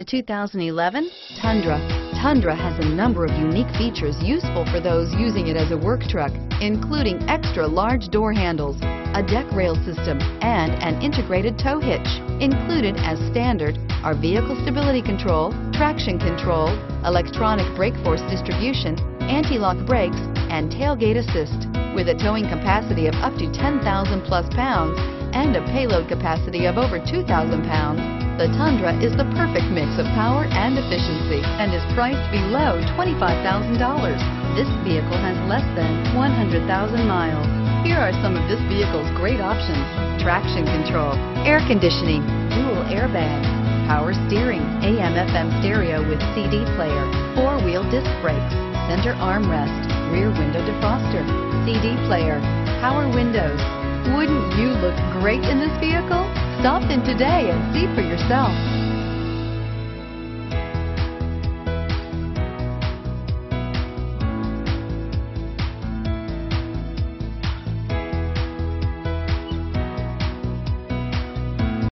The 2011 Tundra. Tundra has a number of unique features useful for those using it as a work truck, including extra large door handles, a deck rail system, and an integrated tow hitch. Included as standard are vehicle stability control, traction control, electronic brake force distribution, anti-lock brakes, and tailgate assist. With a towing capacity of up to 10,000 plus pounds and a payload capacity of over 2,000 pounds, the Tundra is the perfect mix of power and efficiency and is priced below $25,000. This vehicle has less than 100,000 miles. Here are some of this vehicle's great options. Traction control, air conditioning, dual airbags, power steering, AM FM stereo with CD player, four-wheel disc brakes, center armrest, rear window defroster, CD player, power windows. Wouldn't look great in this vehicle? Stop in today and see for yourself.